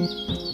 Música